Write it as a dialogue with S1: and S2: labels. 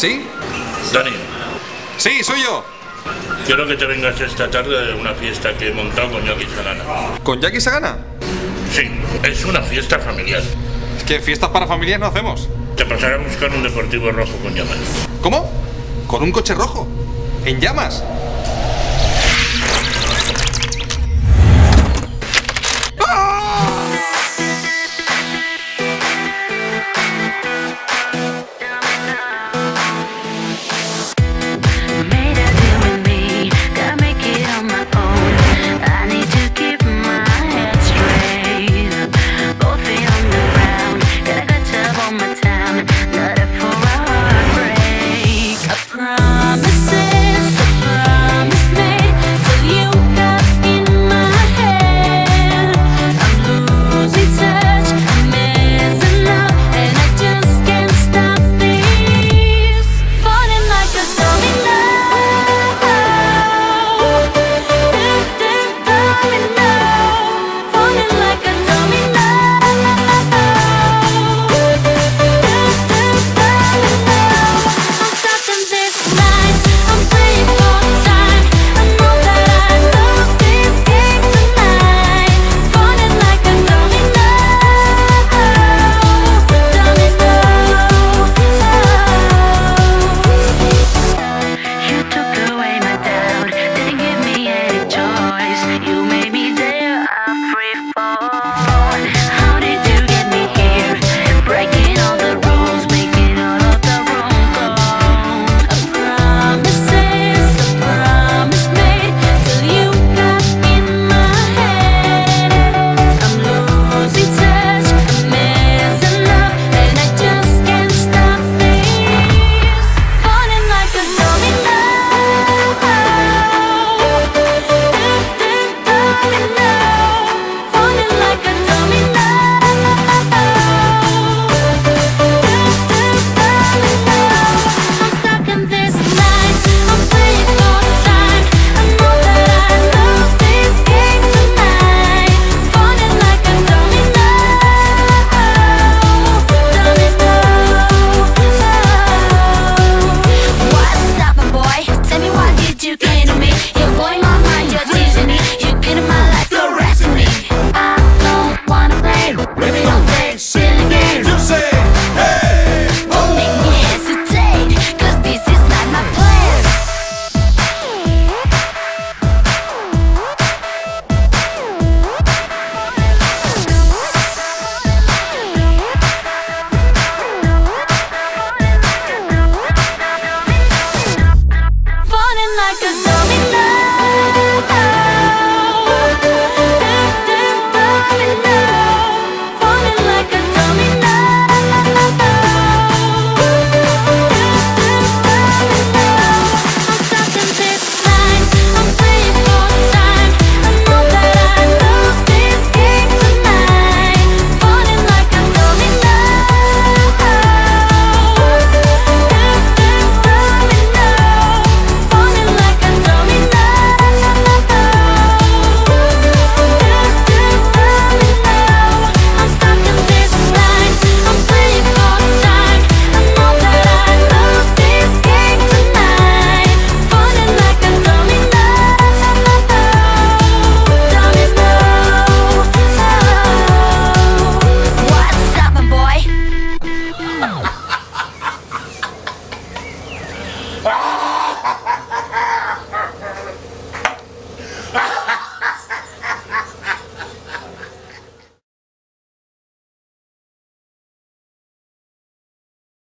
S1: ¿Sí?
S2: Dani,
S1: Sí, soy yo.
S2: quiero que te vengas esta tarde a una fiesta que he montado con Yogi Salana.
S1: ¿Con Jackie Sagana?
S2: Sí, es una fiesta familiar.
S1: Es que fiestas para familias no hacemos.
S2: Te pasaré a buscar un deportivo rojo con llamas.
S1: ¿Cómo? ¿Con un coche rojo? ¿En llamas? Enemy. to. Your boy, my